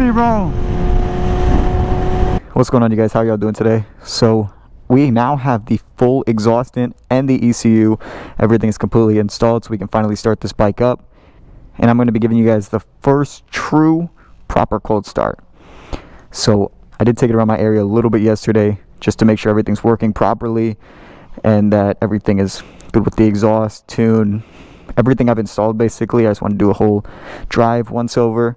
crazy, bro. What's going on, you guys? How y'all doing today? So, we now have the full exhaust in and the ECU. Everything's completely installed, so we can finally start this bike up. And I'm going to be giving you guys the first true proper cold start. So, I did take it around my area a little bit yesterday just to make sure everything's working properly and that everything is good with the exhaust, tune, everything I've installed basically. I just want to do a whole drive once over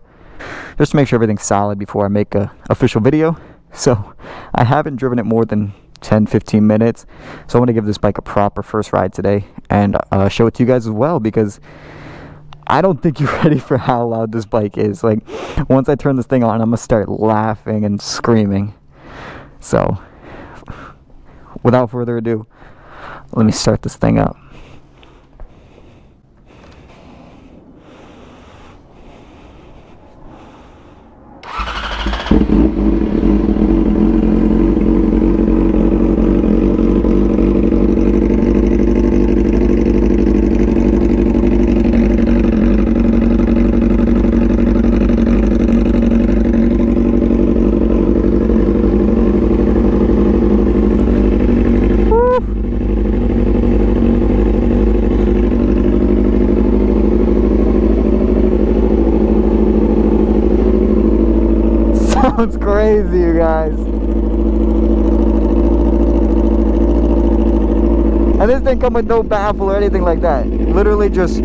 just to make sure everything's solid before I make a official video. So I haven't driven it more than 10 15 minutes so i want to give this bike a proper first ride today and uh, show it to you guys as well because i don't think you're ready for how loud this bike is. Like once i turn this thing on i'm gonna start laughing and screaming. So without further ado let me start this thing up Sounds crazy, you guys. And this didn't come with no baffle or anything like that. Literally just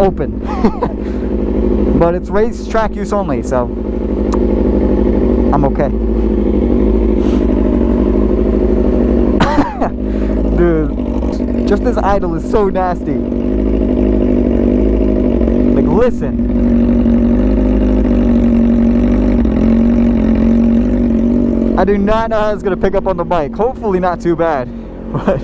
open. but it's race track use only, so I'm okay. Dude, just this idle is so nasty. Like, listen. I do not know how it's going to pick up on the bike. Hopefully not too bad. But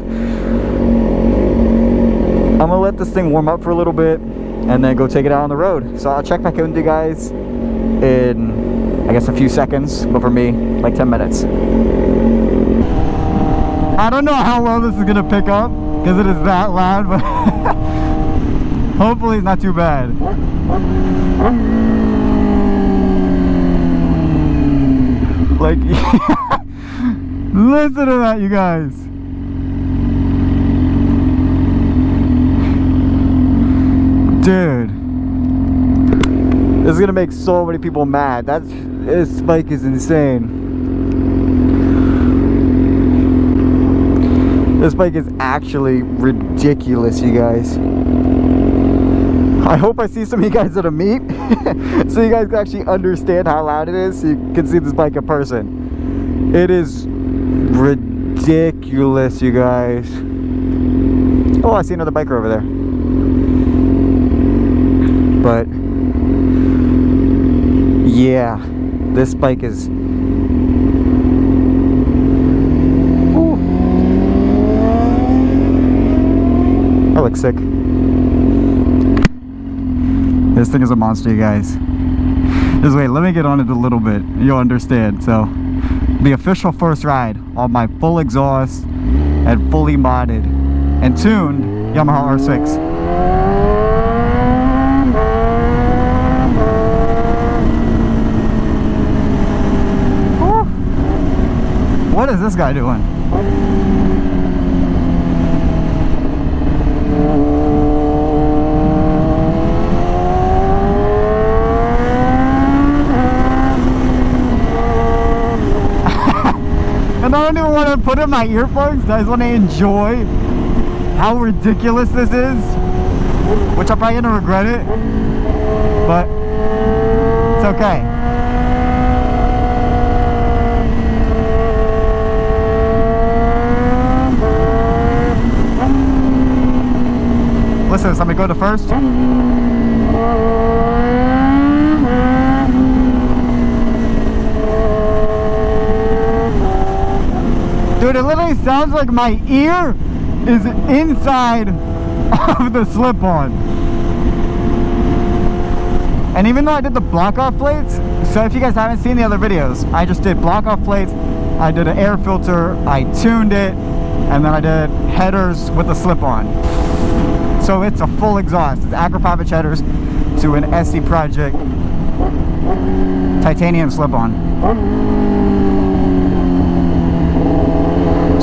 I'm going to let this thing warm up for a little bit and then go take it out on the road. So I'll check back in with you guys in, I guess, a few seconds. But for me, like 10 minutes. I don't know how well this is going to pick up because it is that loud. But hopefully it's not too bad. Like, listen to that, you guys. Dude. This is gonna make so many people mad. That's, this bike is insane. This bike is actually ridiculous, you guys. I hope I see some of you guys at a meet so you guys can actually understand how loud it is so you can see this bike in person. It is ridiculous, you guys. Oh, I see another biker over there. But yeah, this bike is. That looks sick. This thing is a monster, you guys. Just wait, let me get on it a little bit. You'll understand. So, the official first ride on my full exhaust and fully modded and tuned Yamaha R6. What is this guy doing? and To put in my earphones. I just want to enjoy how ridiculous this is. Which I'm probably to regret it. But it's okay. Listen, me go to first. Dude, it literally sounds like my ear is inside of the slip-on. And even though I did the block-off plates, so if you guys haven't seen the other videos, I just did block-off plates, I did an air filter, I tuned it, and then I did headers with the slip-on. So it's a full exhaust. It's Akrapovic headers to an SC Project titanium slip-on.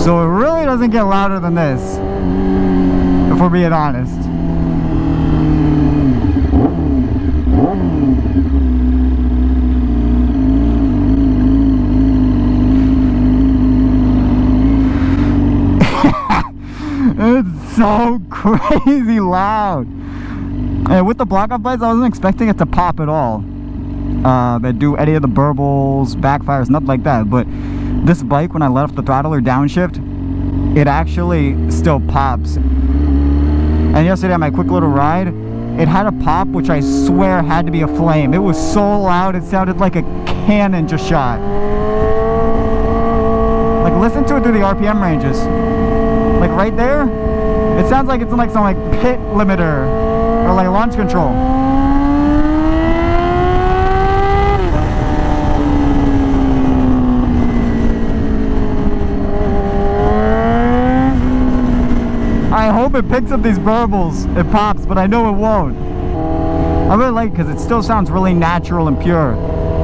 So it really doesn't get louder than this, if we're being honest. it's so crazy loud. And with the block off lights, I wasn't expecting it to pop at all. Uh, and do any of the burbles, backfires, nothing like that. But this bike, when I let off the throttle or downshift, it actually still pops. And yesterday on my quick little ride, it had a pop which I swear had to be a flame. It was so loud, it sounded like a cannon just shot. Like listen to it through the RPM ranges. Like right there, it sounds like it's in like some like pit limiter or like launch control. I hope it picks up these burbles. It pops, but I know it won't. I really like because it still sounds really natural and pure.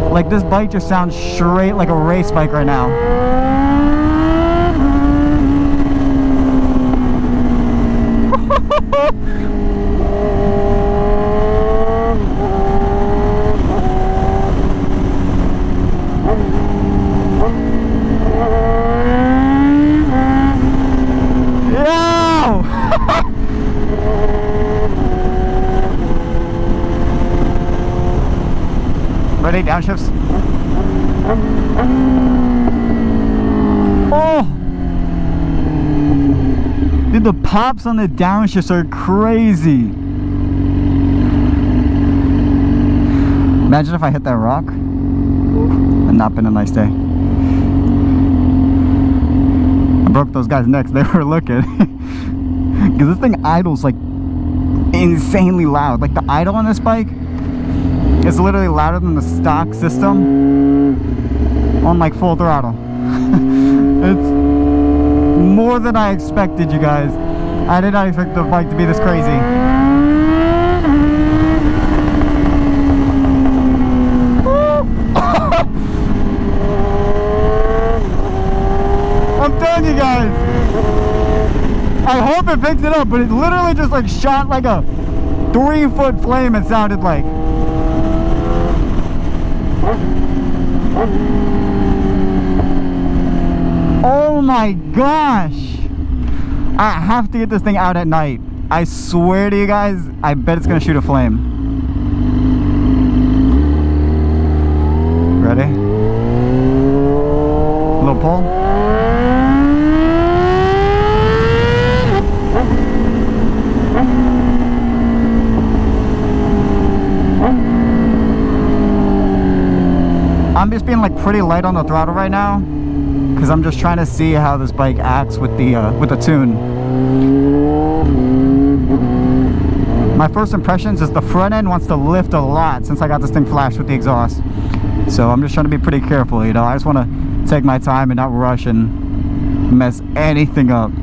Like this bike just sounds straight like a race bike right now. Ready, downshifts. Oh! Dude, the pops on the downshifts are crazy. Imagine if I hit that rock. And not been a nice day. I broke those guys' necks. They were looking. Because this thing idles like insanely loud. Like the idle on this bike is literally louder than the stock system on like full throttle. it's more than I expected, you guys. I did not expect the bike to be this crazy. I'm telling you guys. I hope it picks it up, but it literally just like shot like a three foot flame it sounded like. Oh my gosh! I have to get this thing out at night. I swear to you guys, I bet it's gonna shoot a flame. Ready? Little pull. I'm just being like pretty light on the throttle right now because I'm just trying to see how this bike acts with the uh, with the tune. My first impressions is the front end wants to lift a lot since I got this thing flashed with the exhaust. So I'm just trying to be pretty careful, you know. I just want to take my time and not rush and mess anything up.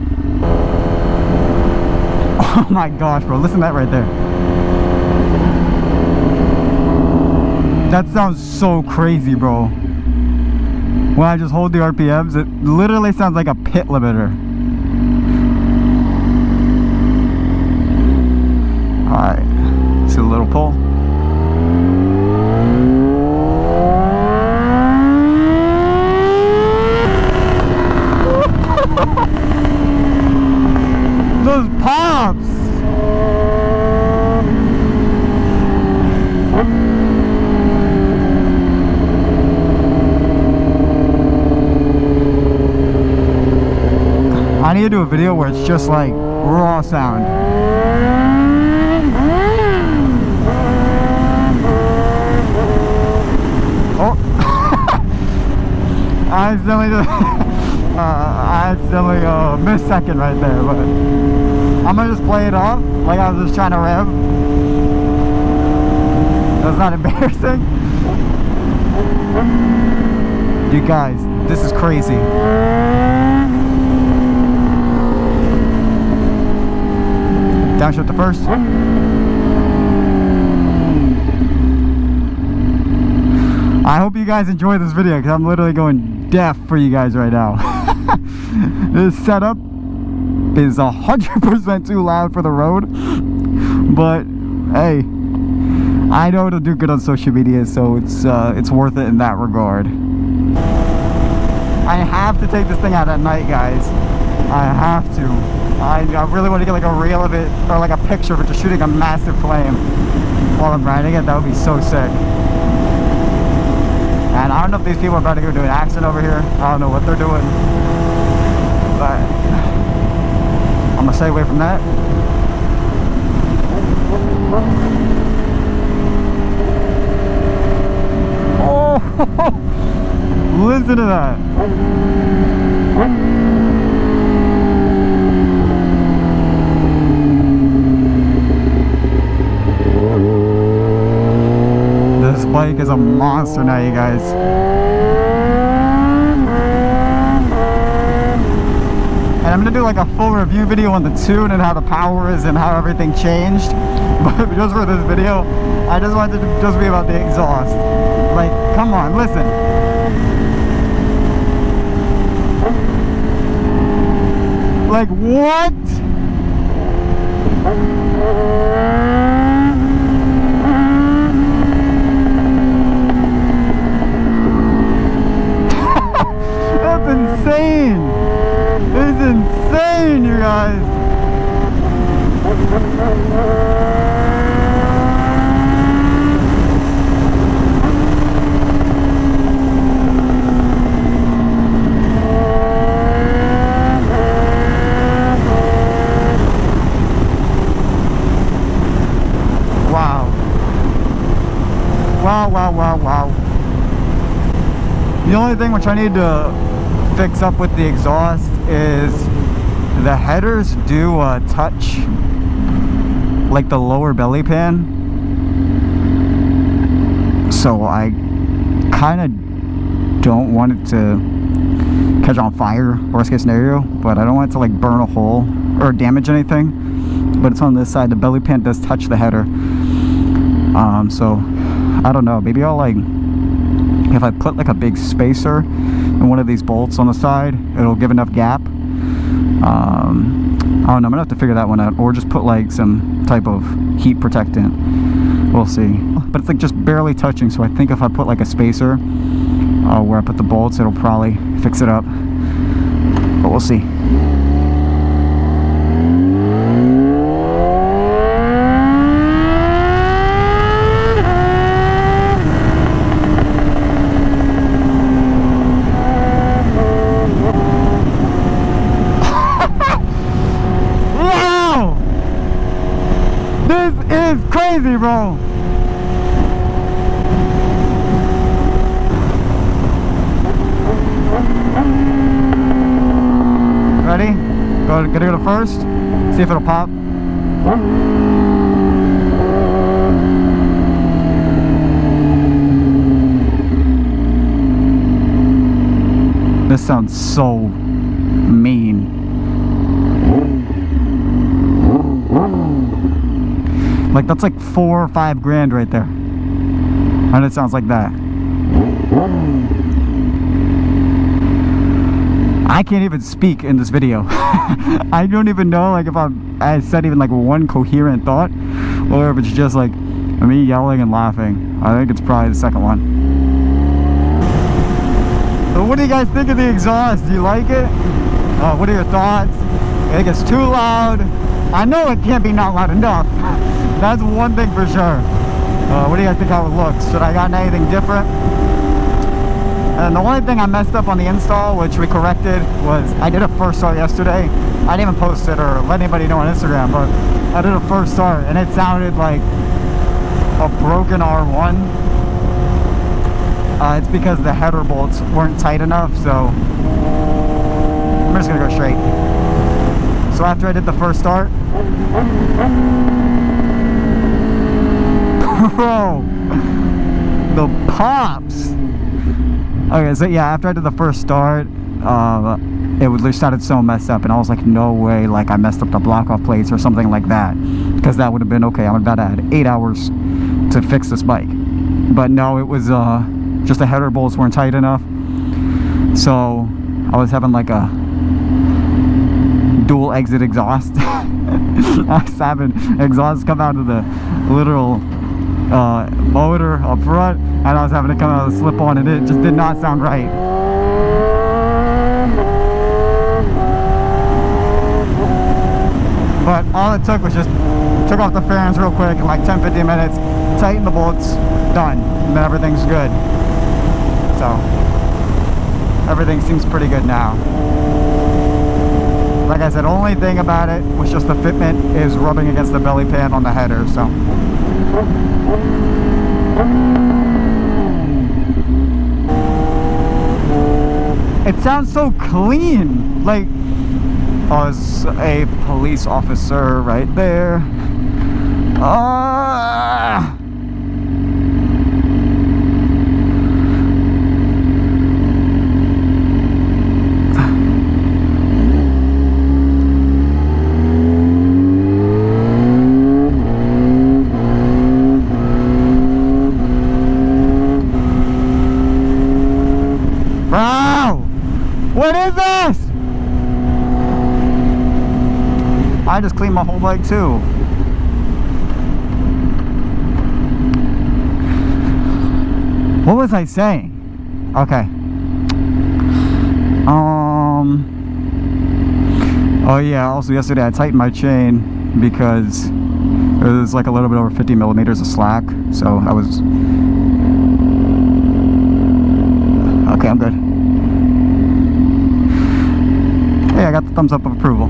Oh my gosh, bro. Listen to that right there. That sounds so crazy, bro. When I just hold the RPMs, it literally sounds like a pit limiter. Alright, see a little pull. Those pops! I need to do a video where it's just like raw sound. Oh, I accidentally, uh, I accidentally uh, missed second right there, but I'm gonna just play it off like I was just trying to rev. That's not embarrassing. You guys, this is crazy. Downshift the first. I hope you guys enjoy this video because I'm literally going deaf for you guys right now. this setup is 100% too loud for the road. But, hey, I know it'll do good on social media, so it's, uh, it's worth it in that regard. I have to take this thing out at night, guys. I have to. I, I really want to get like a reel of it, or like a picture of it just shooting a massive flame while I'm riding it. That would be so sick. And I don't know if these people are about to go do an accident over here. I don't know what they're doing. But I'm gonna stay away from that. Oh, listen to that. This bike is a monster now, you guys. And I'm gonna do like a full review video on the tune and how the power is and how everything changed. But just for this video, I just wanted to just be about the exhaust. Like, come on, listen. Like, what? That's insane! It's insane, you guys! Wow. Wow, wow, wow. The only thing which I need to fix up with the exhaust is the headers do uh, touch like the lower belly pan. So I kind of don't want it to catch on fire, worst case scenario, but I don't want it to like burn a hole or damage anything. But it's on this side, the belly pan does touch the header. Um, so I don't know, maybe I'll like if I put like a big spacer in one of these bolts on the side, it'll give enough gap. Um, I don't know, I'm gonna have to figure that one out, or just put like some type of heat protectant. We'll see. But it's like just barely touching, so I think if I put like a spacer uh, where I put the bolts, it'll probably fix it up. But we'll see. Wow! This is crazy, bro. Ready? Go, gonna go to first. See if it'll pop. This sounds so Like that's like four or five grand right there. And it sounds like that. I can't even speak in this video. I don't even know like if I'm, I said even like one coherent thought or if it's just like me yelling and laughing. I think it's probably the second one. So what do you guys think of the exhaust? Do you like it? Uh, what are your thoughts? I think it's too loud? I know it can't be not loud enough. That's one thing for sure. Uh, what do you guys think how it looks? Should I gotten anything different? And the only thing I messed up on the install, which we corrected, was I did a first start yesterday. I didn't even post it or let anybody know on Instagram, but I did a first start and it sounded like a broken R1. Uh, it's because the header bolts weren't tight enough, so I'm just gonna go straight. So after I did the first start, bro, the pops. Okay, so yeah, after I did the first start, uh, it would started so messed up, and I was like, no way, like I messed up the block off plates or something like that, because that would have been okay. I'm about to add eight hours to fix this bike, but no, it was uh, just the header bolts weren't tight enough so I was having like a dual exit exhaust I was having exhaust come out of the literal uh, motor up front and I was having to come out of slip on and it just did not sound right. But all it took was just took off the fans real quick in like 10 15 minutes tighten the bolts done and then everything's good. So everything seems pretty good now. Like I said only thing about it was just the fitment is rubbing against the belly pan on the header so it sounds so clean like was a police officer right there. Ah! Bro! What is this? My whole bike too. What was I saying? Okay. Um. Oh yeah, also yesterday I tightened my chain because it was like a little bit over 50 millimeters of slack. So I was... Okay, I'm good. Hey, I got the thumbs up of approval.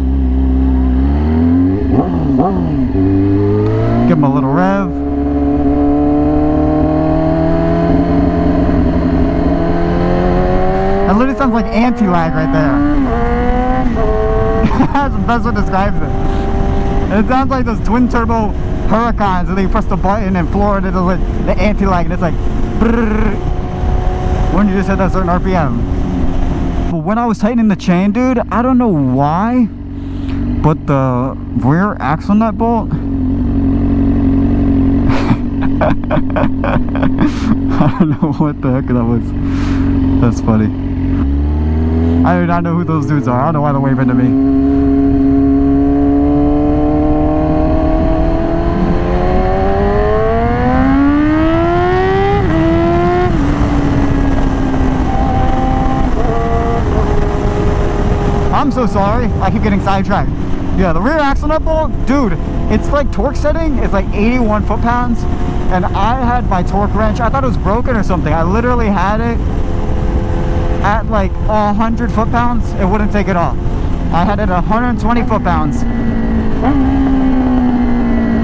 Give him a little rev. That literally sounds like anti-lag right there. That's the best way to describe it. It sounds like those twin turbo hurricanes and they press the button and Florida does like the anti-lag and it's like when you just hit that certain RPM. But when I was tightening the chain, dude, I don't know why but the rear axle nut bolt? I don't know what the heck that was. That's funny. I do not know who those dudes are. I don't know why they're waving to me. I'm so sorry. I keep getting sidetracked. Yeah, the rear axle nut bolt, dude, it's like torque setting, it's like 81 foot-pounds. And I had my torque wrench, I thought it was broken or something. I literally had it at like 100 foot-pounds. It wouldn't take it off. I had it at 120 foot-pounds.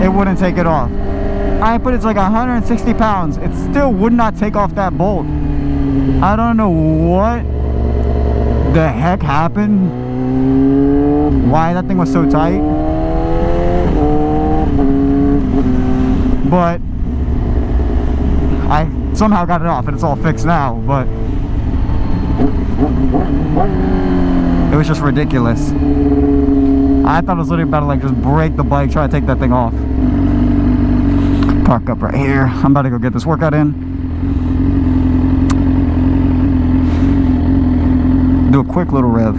It wouldn't take it off. I put it to like 160 pounds. It still would not take off that bolt. I don't know what the heck happened why that thing was so tight. But I somehow got it off and it's all fixed now, but it was just ridiculous. I thought it was literally about to like just break the bike, try to take that thing off. Park up right here. I'm about to go get this workout in. Do a quick little rev.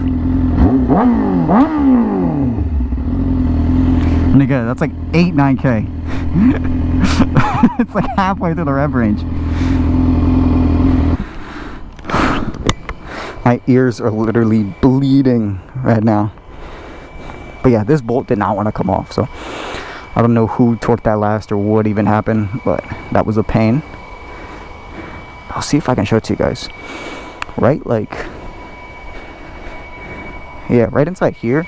And again, that's like 8, 9K. it's like halfway through the rev range. My ears are literally bleeding right now. But yeah, this bolt did not want to come off, so I don't know who torqued that last or what even happened, but that was a pain. I'll see if I can show it to you guys. Right, like yeah right inside here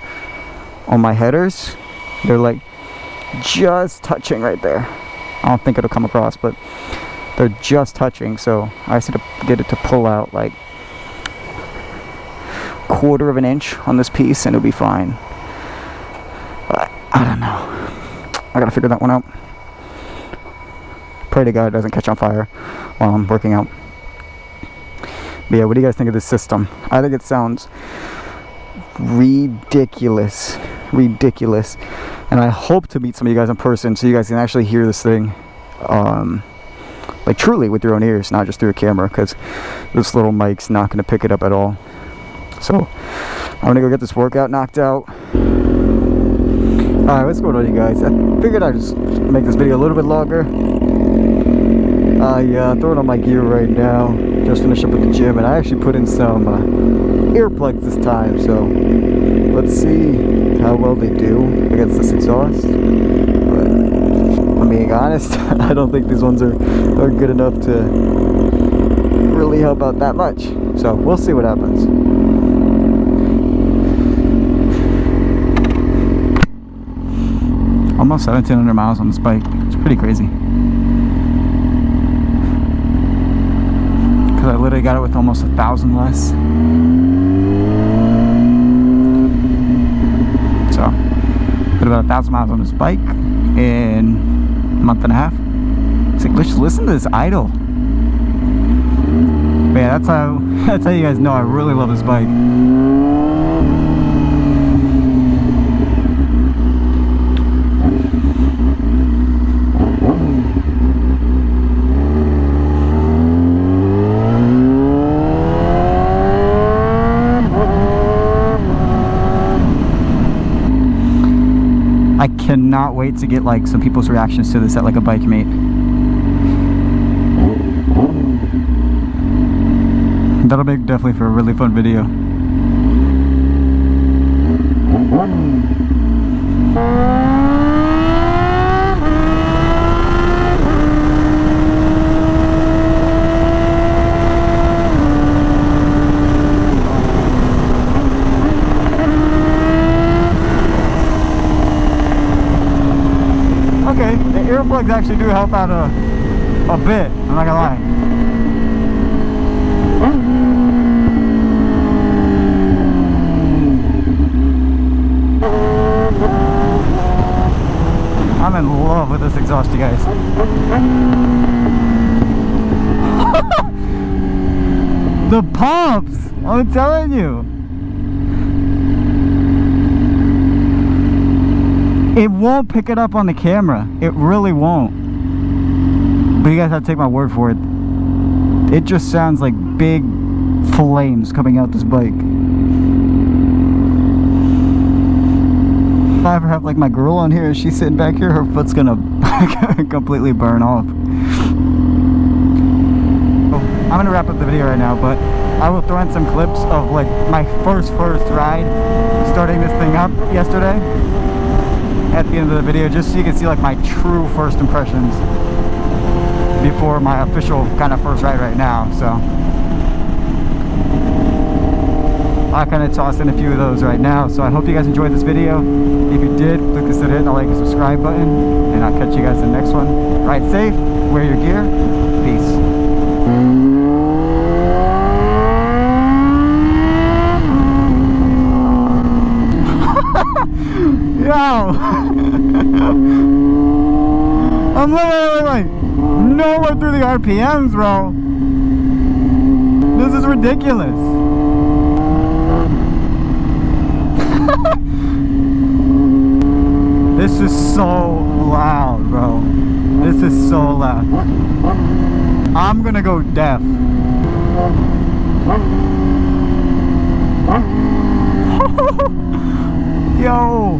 on my headers they're like just touching right there. I don't think it'll come across but they're just touching so I just get it to pull out like quarter of an inch on this piece and it'll be fine. But I don't know. I gotta figure that one out. Pray to God it doesn't catch on fire while I'm working out. But yeah what do you guys think of this system? I think it sounds ridiculous ridiculous and I hope to meet some of you guys in person so you guys can actually hear this thing um, like truly with your own ears, not just through a camera, because this little mic's not going to pick it up at all. So I'm gonna go get this workout knocked out. Alright, what's going on you guys? I figured I'd just make this video a little bit longer. I uh, it on my gear right now. Just finished up at the gym and I actually put in some uh, earplugs this time. So let's see how well they do against this exhaust. But I'm being honest, I don't think these ones are, are good enough to really help out that much. So we'll see what happens. Almost 1700 miles on this bike. It's pretty crazy. Because I literally got it with almost a thousand less. So, put about a thousand miles on this bike in a month and a half. It's like, let's listen to this idle. Yeah, that's how that's how you guys know I really love this bike. I cannot wait to get like some people's reactions to this at like a bike meet. That'll make definitely for a really fun video. Okay, earplugs actually do help out a, a bit, I'm not gonna lie. I'm in love with this exhaust, you guys. the pumps! I'm telling you. It won't pick it up on the camera. It really won't. But you guys have to take my word for it. It just sounds like big flames coming out this bike. If I ever have like my girl on here she's sitting back here, her foot's gonna completely burn off. I'm gonna wrap up the video right now, but I will throw in some clips of like my first first ride starting this thing up yesterday at the end of the video just so you can see like my true first impressions before my official kind of first ride right now so. I kind of tossed in a few of those right now so I hope you guys enjoyed this video. If you did please consider hitting the like and subscribe button and I'll catch you guys in the next one. Ride safe wear your gear peace Yo! I'm literally like nowhere through the RPMs, bro. This is ridiculous. this is so loud, bro. This is so loud. I'm gonna go deaf. Yo!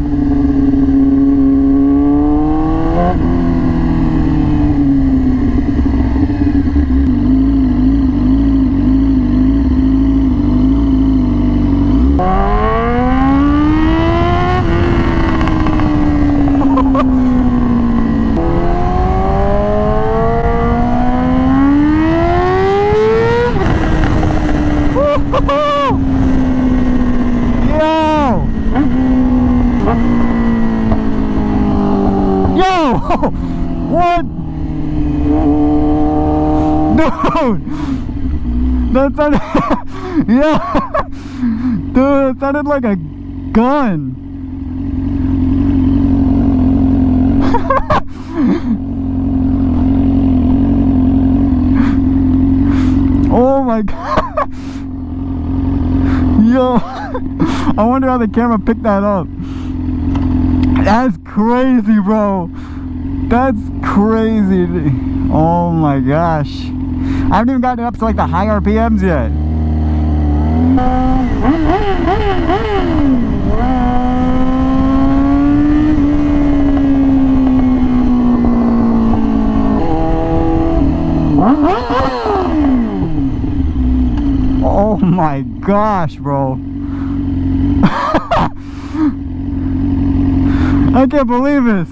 Yo! What? Dude! That sounded... yeah! Dude, it sounded like a gun! oh my god! Yo! I wonder how the camera picked that up. That's crazy, bro. That's crazy. Oh my gosh. I haven't even gotten up to like the high RPMs yet. Oh my gosh, bro. I can't believe this.